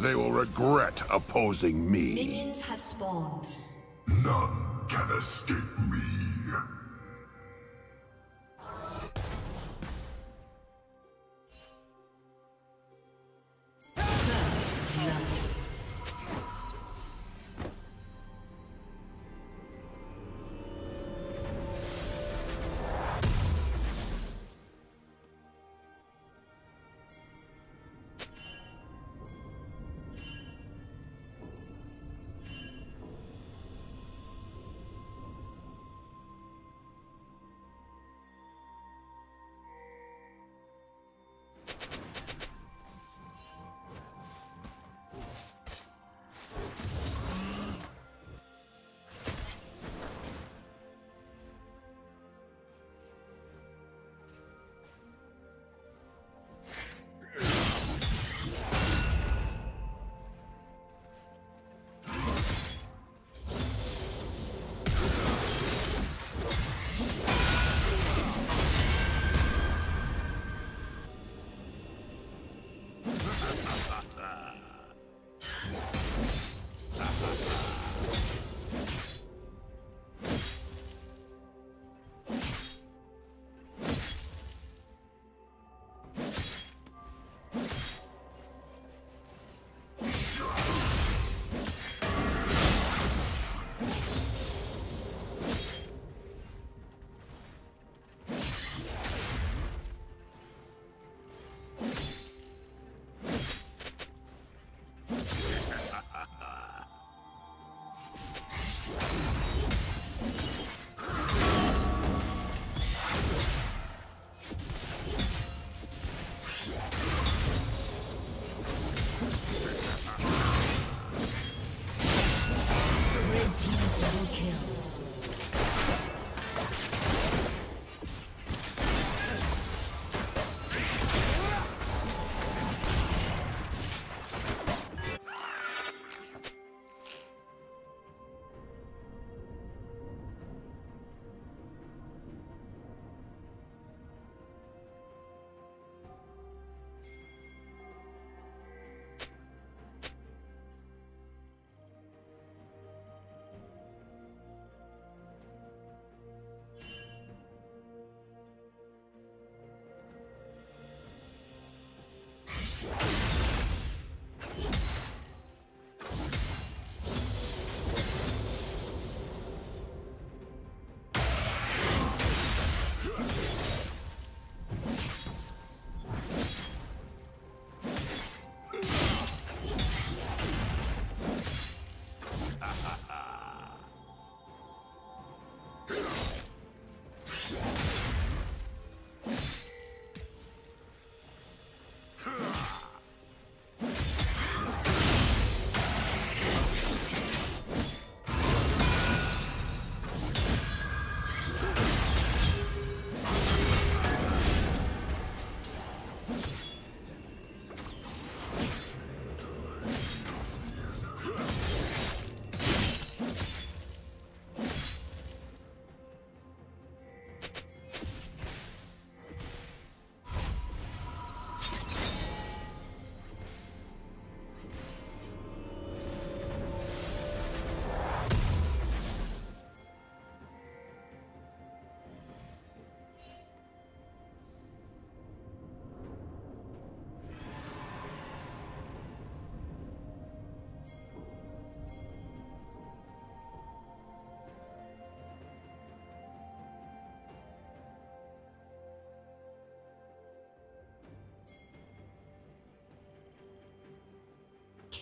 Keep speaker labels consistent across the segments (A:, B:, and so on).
A: They will regret opposing me.
B: Minions have spawned.
C: None can escape me.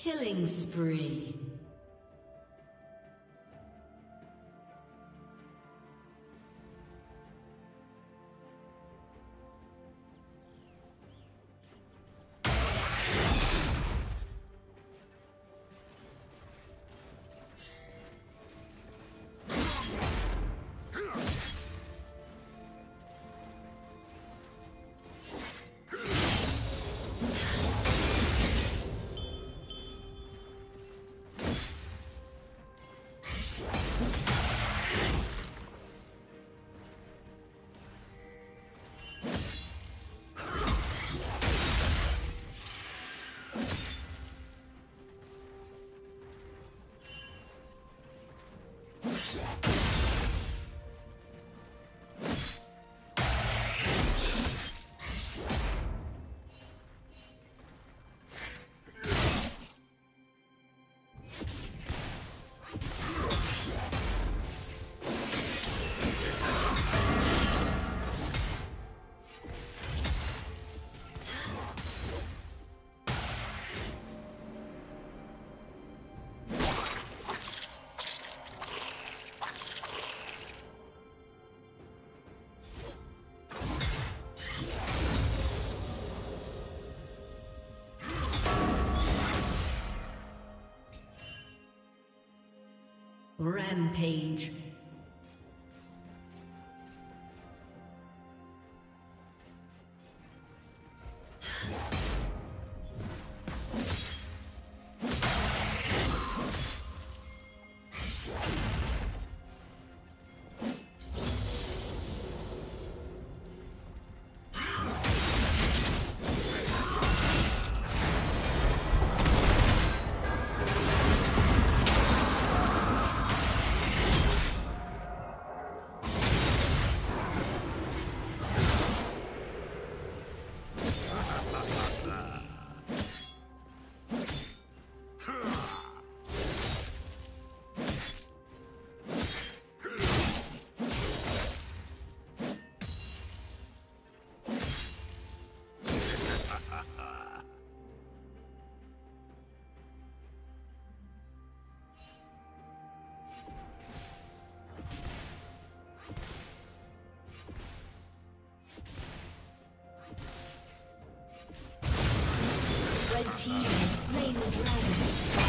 B: Killing spree. Rampage. slain the dragon.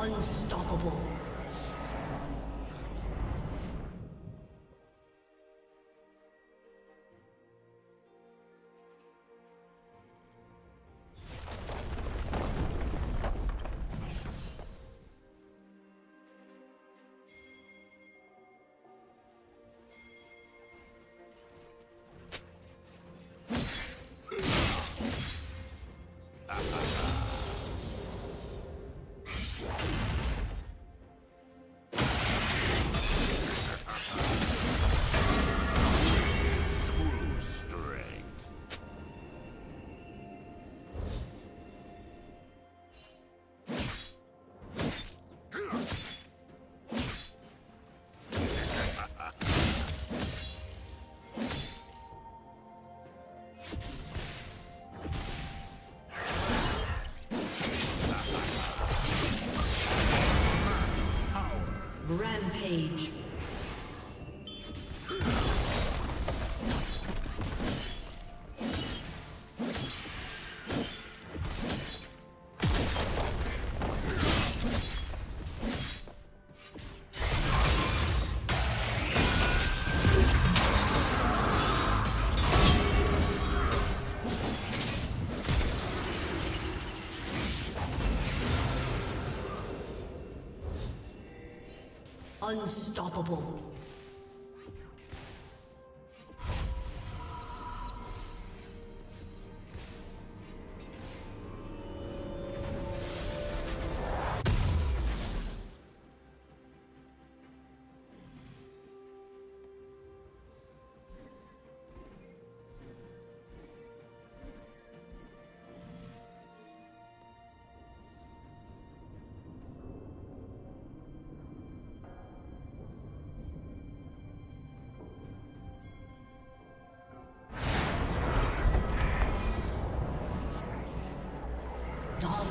B: Unstoppable. Rampage. Unstoppable.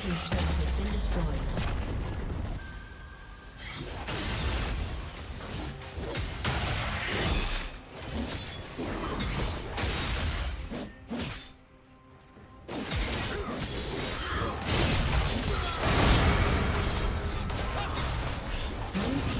B: Team's turret has been destroyed. Blue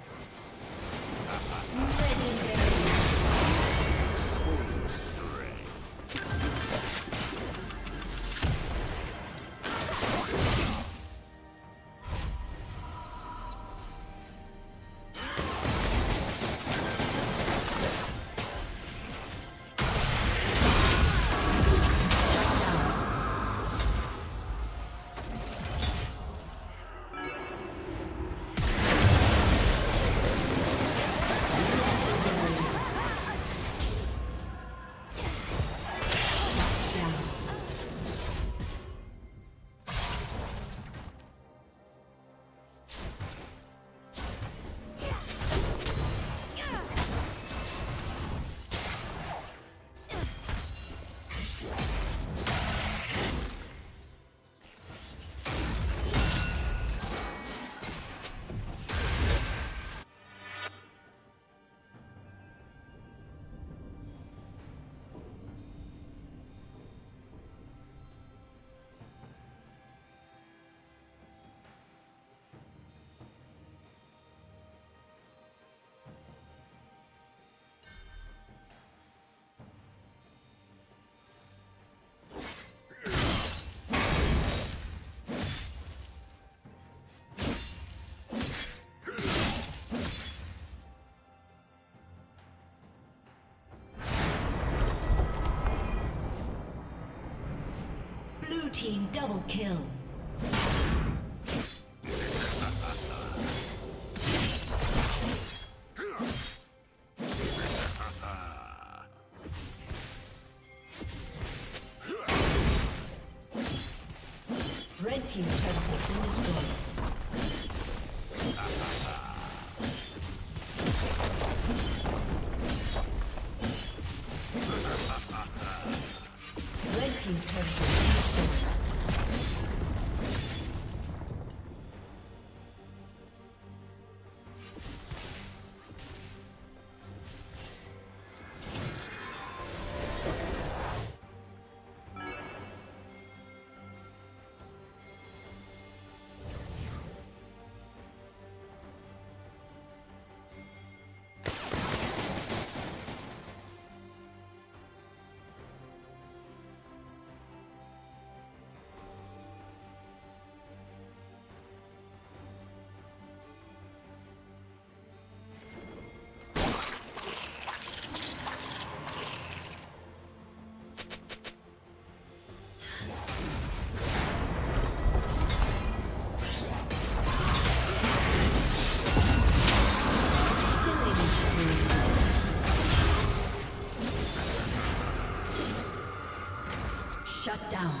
B: Team double kill. Shut down.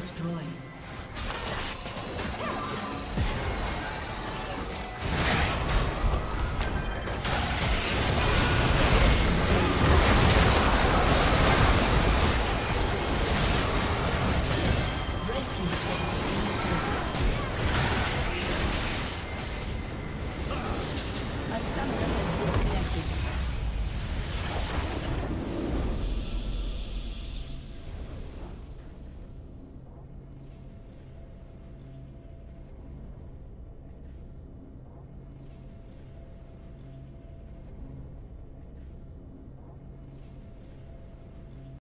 B: destroyed.